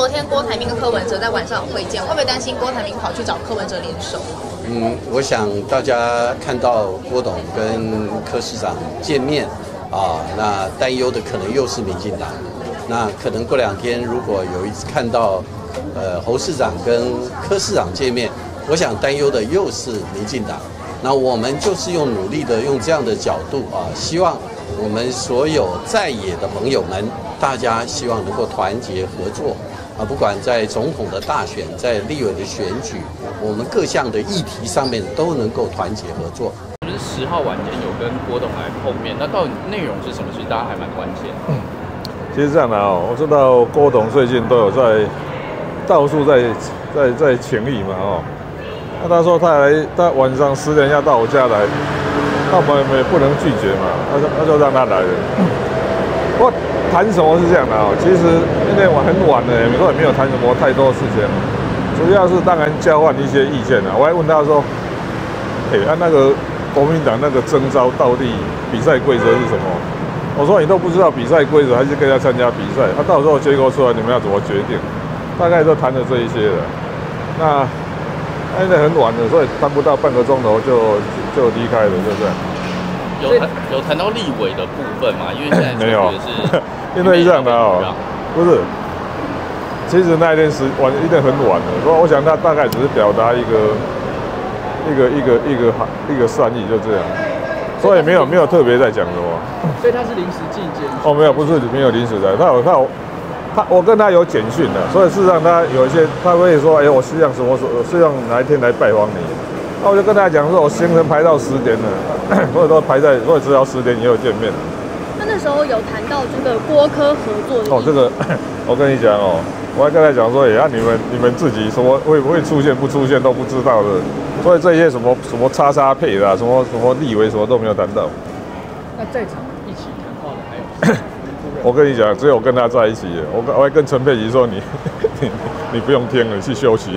昨天郭台铭跟柯文哲在晚上会见，会不会担心郭台铭跑去找柯文哲联手？嗯，我想大家看到郭董跟柯市长见面啊，那担忧的可能又是民进党。那可能过两天如果有一次看到呃侯市长跟柯市长见面，我想担忧的又是民进党。那我们就是用努力的用这样的角度啊，希望我们所有在野的朋友们，大家希望能够团结合作啊，不管在总统的大选，在立委的选举，我们各项的议题上面都能够团结合作。就是十号晚间有跟郭董来碰面，那到底内容是什么？其实大家还蛮关心。嗯，其实这样的哦，我知道郭董最近都有在到处在在在请意嘛哦。那他说他来，他晚上十点要到我家来，那我们也不能拒绝嘛。他说他就让他来了。不过谈什么是这样的哦，其实因为我很晚了，说也没有谈什么太多事情，主要是当然交换一些意见啊。我还问他说，哎，他那个国民党那个征召到底比赛规则是什么？我说你都不知道比赛规则，还是跟他参加比赛？他到时候结果出来，你们要怎么决定？大概都谈了这一些了。那。现在很晚了，所以谈不到半个钟头就就离开了，对不对？有谈有谈到立委的部分嘛？因为现在没有，因为这样的哦，不是。其实那一天是晚，一定很晚了。所以我想他大概只是表达一个一个一个一个一个善意，就这样。所以没有没有特别在讲什么。所以他是临时进见。哦，没有，不是没有临时的，他有他有。他我跟他有简讯的，所以事实上他有一些他会说，哎，我实际上什么时候，实际上哪一天来拜访你？那我就跟他讲说，我行程排到十点了，所以都排在，或者只要十点以后见面。那那时候有谈到这个郭科合作的。哦，这个 我跟你讲哦，我还刚才讲说，哎，你们你们自己什么会不会出现不出现都不知道的，所以这些什么什么叉叉配的，什么什么立委什么都没有谈到。那在场一起谈话的还有。我跟你讲，只有跟他在一起，我我还跟陈佩琪说，你 你你不用听了，去休息。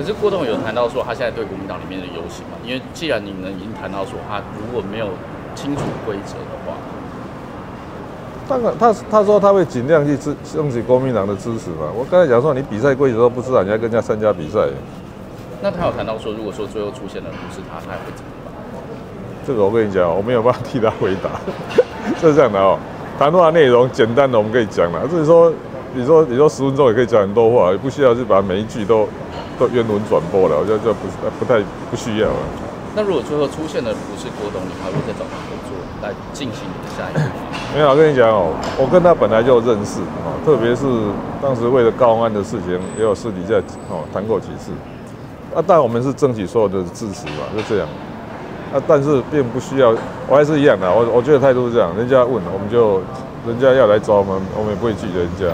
可是郭董有谈到说，他现在对国民党里面的游行嘛？因为既然你们已经谈到说，他如果没有清楚规则的话，当然他他说他会尽量去支争取国民党的支持嘛。我刚才讲说，你比赛规则都不知道，你还跟人家参加比赛？那他有谈到说，如果说最后出现的不是他，他会怎么办？这个我跟你讲，我没有办法替他回答，是这样的哦。谈话内容简单的我们可以讲了，就是说你说你说十分钟也可以讲很多话，也不需要去把每一句都都原文转播了，我觉得这不不太不需要了。那如果最后出现的不是郭董，你还会再找他合作来进行你的下一步吗？没有，我跟你讲哦，我跟他本来就认识啊，特别是当时为了高安的事情，也有私底下哦谈过几次。啊，但我们是争取所有的支持嘛，就这样。啊，但是并不需要，我还是一样的。我我觉得态度是这样，人家问，我们就人家要来找我们，我们也不会拒绝人家。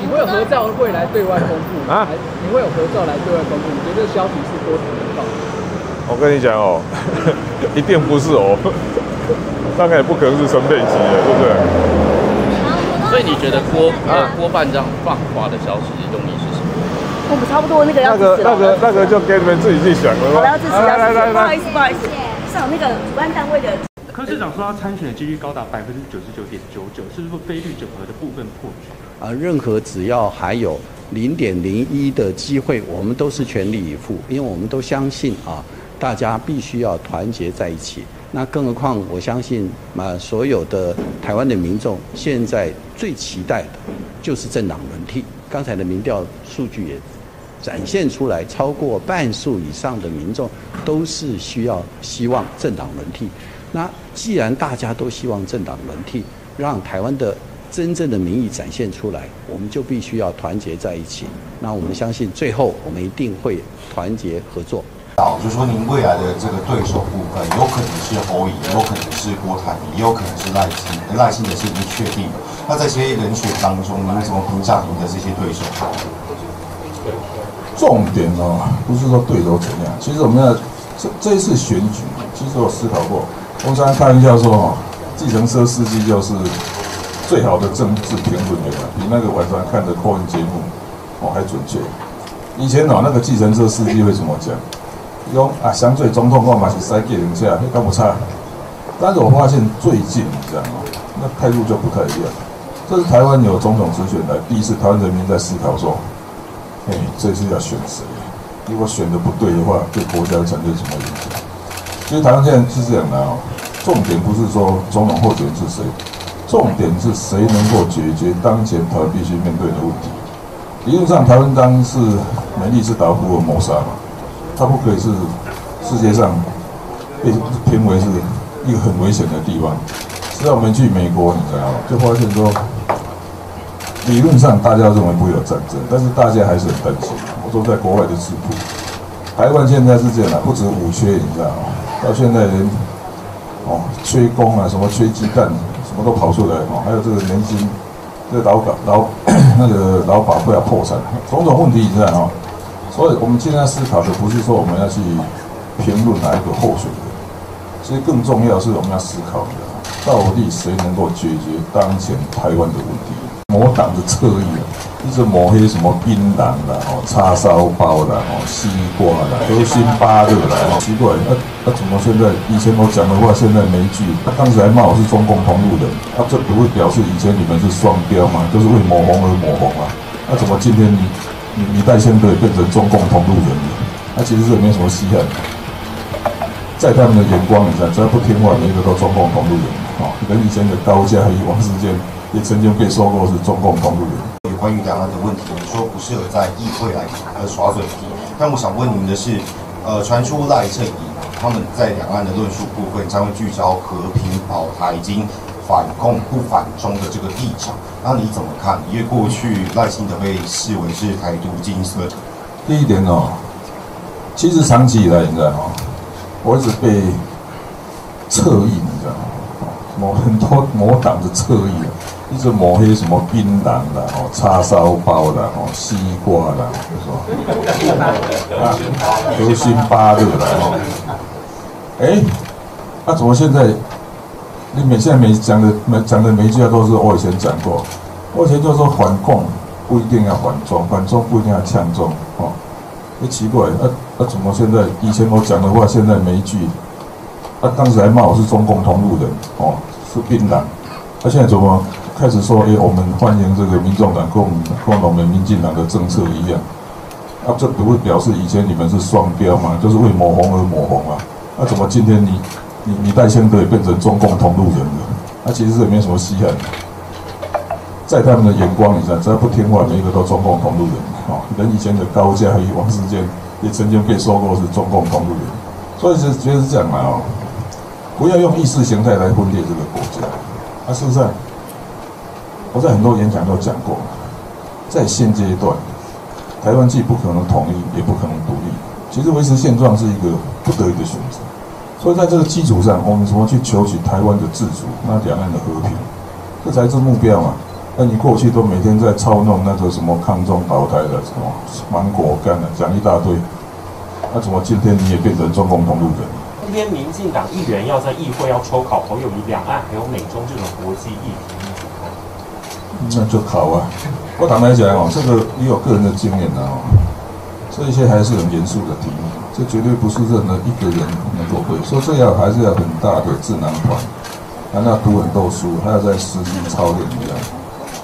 你会有合照会来对外公布啊？你会有合照来对外公布？你觉得消息是多可靠？我跟你讲哦，一定不是哦，大概也不可能是陈佩琪的，对不对？所以你觉得郭呃郭半这样放话的消息用意是什么？我们差不多那个要那个那个那个就给你们自己去想了。好，要支持，来来来，不好意思，不好意思，上那个主办单位的。柯市长说他参选的几率高达百分之九十九点九九，是不是非律整合的部分破局？啊，任何只要还有零点零一的机会，我们都是全力以赴，因为我们都相信啊，大家必须要团结在一起。那更何况，我相信啊，所有的台湾的民众现在最期待的就是政党轮替。刚才的民调数据也。展现出来，超过半数以上的民众都是需要希望政党轮替。那既然大家都希望政党轮替，让台湾的真正的民意展现出来，我们就必须要团结在一起。那我们相信，最后我们一定会团结合作。好，就说您未来的这个对手部分，有可能是侯乙，也有可能是郭台铭，也有可能是赖清，赖清的是已经确定了。那在这些人选当中，您怎么评价您的这些对手？重点哦，不是说对手怎样，其实我们要这这一次选举，其实我思考过，我常常开玩笑说哦，计程车司机就是最好的政治评论员了，比那个晚上看的科文节目哦还准确。以前哦，那个计程车司机会怎么讲？用啊，相对总统我嘛是塞给人家，那不差。但是我发现最近，你知道吗？那态度就不太一样。这是台湾有总统直选来第一次，台湾人民在思考说，哎，这次要选谁？如果选的不对的话，对国家产生什么影响？其实台湾现在是这样的哦，重点不是说总统候选人是谁，重点是谁能够解决当前台湾必须面对的问题。理论上，台湾当是美丽是达夫尔谋杀嘛，它不可以是世界上被评为是一个很危险的地方。直到我们去美国，你知道吗？就发现说，理论上大家认为不会有战争，但是大家还是很担心。我说在国外的智库，台湾现在是这样的，不止五缺，你知道吗？到现在连哦缺工啊，什么缺鸡蛋，么都跑出来哦。还有这个年轻这老港老 那个劳保会要破产，种种问题你知道吗？所以我们现在思考的不是说我们要去评论哪一个候选人，其实更重要是我们要思考的。到底谁能够解决当前台湾的问题？抹党的侧翼，一直抹黑什么槟榔啦、哦叉烧包啦、哦西瓜啦、流心巴热啦，哦奇怪，那那怎么现在以前我讲的话现在没句？他当时还骂我是中共同路人，他这不会表示以前你们是双标吗？都是为抹红而抹红啊？那怎么今天你你你戴先德变成中共同路人了？那其实这没什么稀罕，在他们的眼光里，只要不听话，每一个都中共同路人。哦，跟以前的高嘉瑜、王世坚也曾经被说过是中共同路人。有关于两岸的问题，你说不适合在议会来呃耍嘴皮，但我想问你们的是，呃，传出赖正仪他们在两岸的论述部分将会聚焦和平保台、经反共不反中的这个立场，那你怎么看？因为过去赖清德被视为是台独精神。第一点哦，其实长期以来，你知道吗？我一直被侧翼，你知道吗？某很多某党的侧翼啊，一直抹黑什么槟榔啦、哦叉烧包啦、哦西瓜啦，是吧？啊，流星巴热啦，哦，哎，那怎么现在你每现在每讲的每讲的每一句话都是我以前讲过，我以前就说反共不一定要反中，反中不一定要呛中，哦，哎奇怪，那那怎么现在以前我讲的话，现在每一句？他当时还骂我是中共同路人，哦，是槟榔。他现在怎么开始说，哎，我们欢迎这个民众党跟我们跟我们民进党的政策一样？啊，这不会表示以前你们是双标吗？就是为抹红而抹红啊？那怎么今天你你你戴先德也变成中共同路人了？那其实是没什么稀罕。在他们的眼光里，看，只要不听话，每一个都中共同路人。啊！人以前的高嘉瑜、王世坚也曾经被说过是中共同路人，所以是觉得是这样嘛？哦。不要用意识形态来分裂这个国家。啊，事实上，我在很多演讲都讲过，在现阶段，台湾既不可能统一，也不可能独立。其实维持现状是一个不得已的选择。所以在这个基础上，我们怎么去求取台湾的自主，那两岸的和平，这才是目标嘛。那你过去都每天在操弄那个什么抗中保台的什么芒果干的，讲一大堆，那怎么今天你也变成中共同路人？今天民进党议员要在议会要抽考朋友以两岸还有美中这种国际议题，那就考啊！我坦白讲哦，这个也有个人的经验的哦，这些还是很严肃的题目，这绝对不是任何一个人能够会。说这要还是要很大的智囊团，还要读很多书，还要在实际操练一样。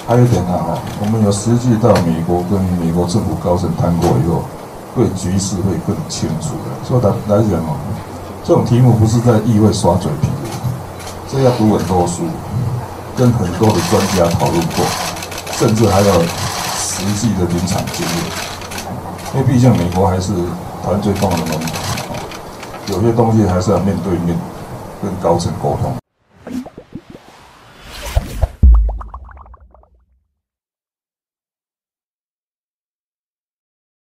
还有一点呢哈，我们有实际到美国跟美国政府高层谈过以后，对局势会更清楚的。所以来讲哦。这种题目不是在议会耍嘴皮的，这要读很多书，跟很多的专家讨论过，甚至还有实际的临场经验。因为毕竟美国还是团最重要的盟友，有些东西还是要面对面跟高层沟通。